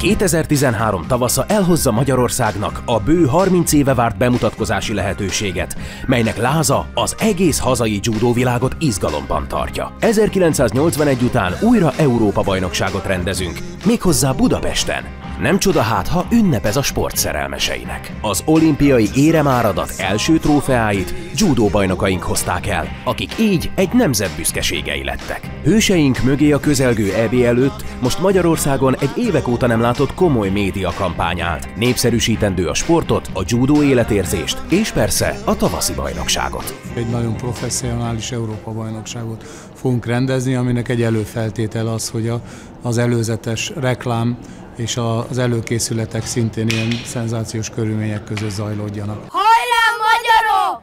2013 tavasza elhozza Magyarországnak a bő 30 éve várt bemutatkozási lehetőséget, melynek láza az egész hazai világot izgalomban tartja. 1981 után újra Európa-bajnokságot rendezünk, méghozzá Budapesten. Nem csoda hát, ha ünnep ez a sport szerelmeseinek. Az olimpiai éremáradat első trófeáit judó bajnokaink hozták el, akik így egy nemzet büszkeségei lettek. Hőseink mögé a közelgő EB előtt most Magyarországon egy évek óta nem látott komoly média kampány állt. Népszerűsítendő a sportot, a judó életérzést és persze a tavaszi bajnokságot. Egy nagyon professzionális Európa bajnokságot fogunk rendezni, aminek egy előfeltétel az, hogy a, az előzetes reklám és az előkészületek szintén ilyen szenzációs körülmények között zajlódjanak. Hajrá magyarok!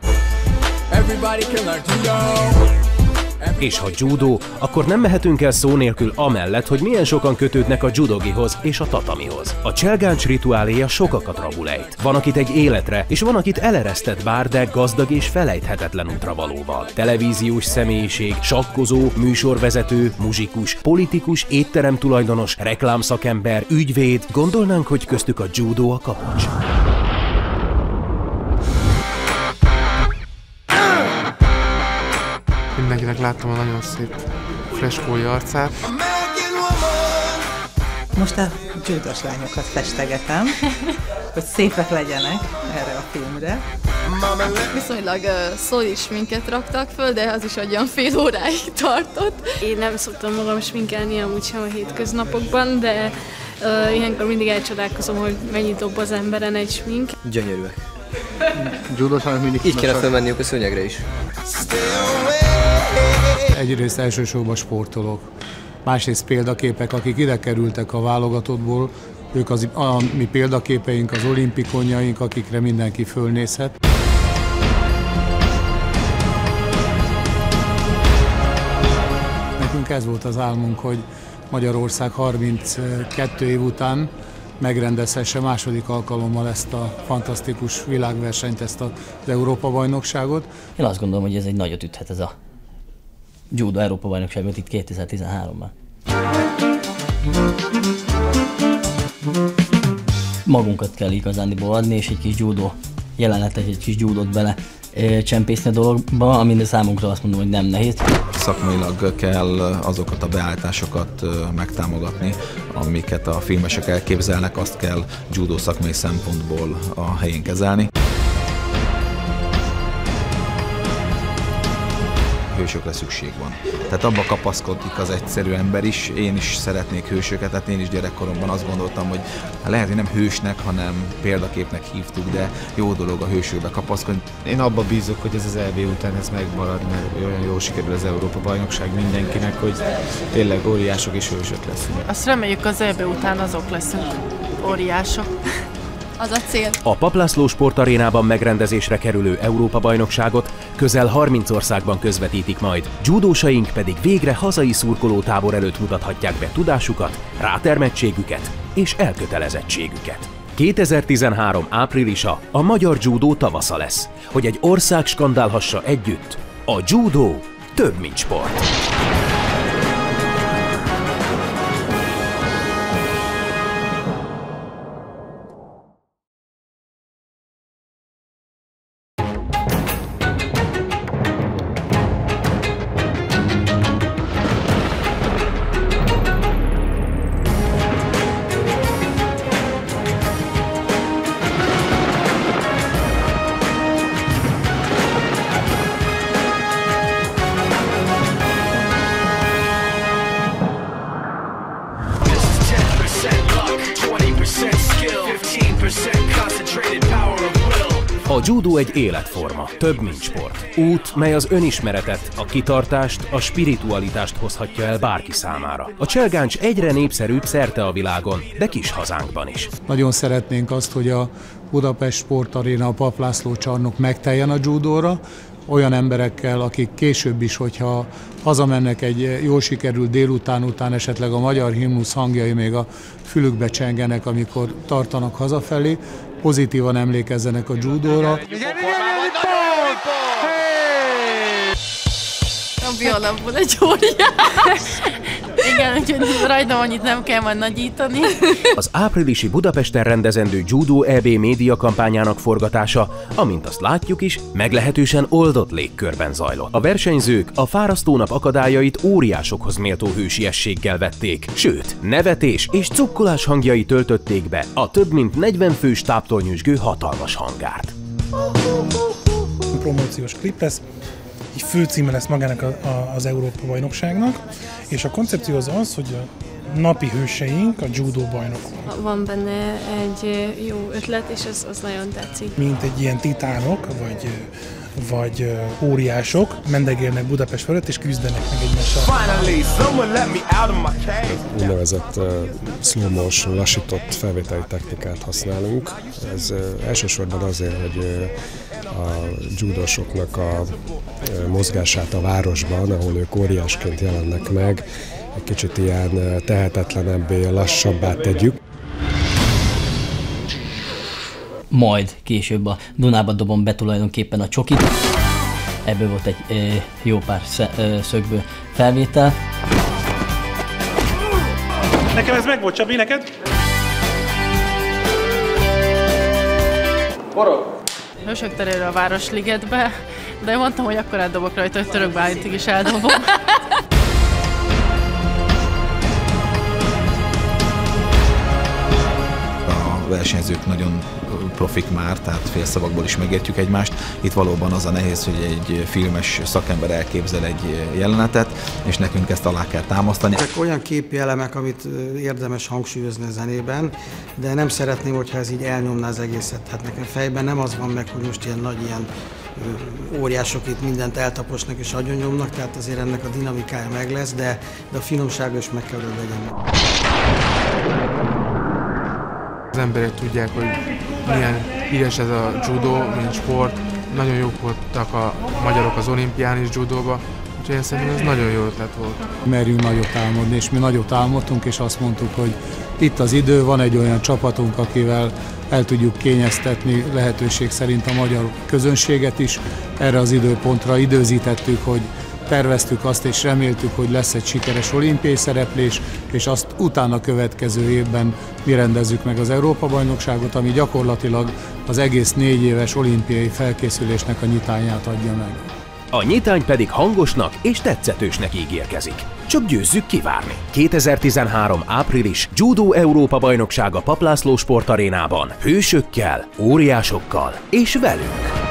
Everybody can learn to és ha judó, akkor nem mehetünk el szó nélkül amellett, hogy milyen sokan kötődnek a judogihoz és a tatamihoz. A cselgáncs rituáléja sokakat rabulejt. Van, akit egy életre, és van, akit eleresztett bár, de gazdag és felejthetetlen útravalóval. Televíziós személyiség, sakkozó, műsorvezető, muzsikus, politikus, étterem tulajdonos, reklámszakember, ügyvéd, gondolnánk, hogy köztük a judo a kapocs. Mindenkinek láttam a nagyon szép freskói arcát. Most a gyújtos lányokat festegetem, hogy szépek legyenek erre a filmre. Viszonylag uh, szólis minket raktak föl, de az is olyan fél óráig tartott. Én nem szoktam magam sminkelni amúgy sem a hétköznapokban, de uh, ilyenkor mindig elcsodálkozom, hogy mennyit dob az emberen egy smink. Gyönyörűek. Gyúdosan mindig Így kéne felmenniük a szőnyegre is. Egyrészt elsősorban sportolók, másrészt példaképek, akik ide kerültek a válogatottból, ők az, a mi példaképeink, az olimpikonjaink, akikre mindenki fölnézhet. Nekünk ez volt az álmunk, hogy Magyarország 32 év után megrendezhesse második alkalommal ezt a fantasztikus világversenyt, ezt az Európa-bajnokságot. Én azt gondolom, hogy ez egy nagyot üthet ez a judo Európa bajnokságot itt 2013-ban. Magunkat kell igazándiból adni, és egy kis judo jelenetet, egy kis judót bele csempészni a dologba, ami számunkra azt mondom, hogy nem nehéz. Szakmailag kell azokat a beállításokat megtámogatni, amiket a filmesek elképzelnek, azt kell judo szakmai szempontból a helyén kezelni. Hősökre szükség van. Tehát abba kapaszkodik az egyszerű ember is, én is szeretnék hősöket, tehát én is gyerekkoromban azt gondoltam, hogy lehet, hogy nem hősnek, hanem példaképnek hívtuk, de jó dolog a hősökbe kapaszkodni. Én abba bízok, hogy ez az EB után ez megmarad, mert olyan jó sikerül az Európa bajnokság mindenkinek, hogy tényleg óriások és hősök leszünk. Azt reméljük az EB után azok leszünk óriások az a cél. A Paplászló sportarénában megrendezésre kerülő Európa-bajnokságot közel 30 országban közvetítik majd. Judósaink pedig végre hazai szurkolótábor előtt mutathatják be tudásukat, rátermettségüket és elkötelezettségüket. 2013 áprilisa a magyar judó tavasza lesz, hogy egy ország skandálhassa együtt. A judó több, mint sport. A judó egy életforma, több mint sport. Út, mely az önismeretet, a kitartást, a spiritualitást hozhatja el bárki számára. A cselgáncs egyre népszerűbb szerte a világon, de kis hazánkban is. Nagyon szeretnénk azt, hogy a Budapest Sportaréna, a Paplászló csarnok megteljen a judóra, olyan emberekkel, akik később is, hogyha hazamennek egy jól sikerült délután után, esetleg a magyar himnusz hangjai még a fülükbe csengenek, amikor tartanak hazafelé, pozitívan emlékezzenek a judóra. A vialamból egy óriás. Igen, úgyhogy rajtam annyit nem kell majd nagyítani. Az áprilisi Budapesten rendezendő Judo EB média kampányának forgatása, amint azt látjuk is, meglehetősen oldott légkörben zajlott. A versenyzők a fárasztó nap akadályait óriásokhoz méltó hősiességgel vették, sőt, nevetés és cukkolás hangjai töltötték be a több mint 40 fős táptól nyüzsgő hatalmas hangárt. Promóciós klip lesz, egy főcíme lesz magának a, a, az Európa bajnokságnak, és a koncepció az az, hogy a napi hőseink a judo bajnokok. Van benne egy jó ötlet, és az, az nagyon tetszik. Mint egy ilyen titánok, vagy vagy óriások mendegélnek Budapest fölött és küzdenek meg egymással. Úgynevezett uh, slow motion, lassított felvételi technikát használunk. Ez uh, elsősorban azért, hogy uh, a judosoknak a uh, mozgását a városban, ahol ők óriásként jelennek meg, egy kicsit ilyen tehetetlenebbé, lassabbá tegyük majd később a Dunába dobom be tulajdonképpen a csokit. Ebből volt egy e, jó pár szögből felvétel. Nekem ez meg volt, Csabi, neked? Forog! Hősök terére a Városligetbe, de mondtam, hogy akkor eldobok rajta, hogy török bálintig is eldobom. versenyzők nagyon profik már, tehát félszavakból is megértjük egymást. Itt valóban az a nehéz, hogy egy filmes szakember elképzel egy jelenetet, és nekünk ezt alá kell támasztani. Ezek olyan képi elemek, amit érdemes hangsúlyozni a zenében, de nem szeretném, hogyha ez így elnyomná az egészet. Tehát nekem fejben nem az van meg, hogy most ilyen nagy ilyen óriások itt mindent eltaposnak és agyonnyomnak, tehát azért ennek a dinamikája meg lesz, de, de a finomsága is meg kell, hogy legyen. Az emberek tudják, hogy milyen híres ez a judo, mint sport. Nagyon jók voltak a magyarok az olimpián is judóba, úgyhogy én szerintem ez nagyon jó ötlet volt. Merjünk nagyot álmodni, és mi nagyot álmodtunk, és azt mondtuk, hogy itt az idő, van egy olyan csapatunk, akivel el tudjuk kényeztetni lehetőség szerint a magyar közönséget is. Erre az időpontra időzítettük, hogy terveztük azt és reméltük, hogy lesz egy sikeres olimpiai szereplés, és azt utána következő évben mi rendezzük meg az Európa-bajnokságot, ami gyakorlatilag az egész négy éves olimpiai felkészülésnek a nyitányát adja meg. A nyitány pedig hangosnak és tetszetősnek ígérkezik. Csak győzzük kivárni. 2013. április Judo Európa bajnoksága Paplászló sportarénában. Hősökkel, óriásokkal és velünk.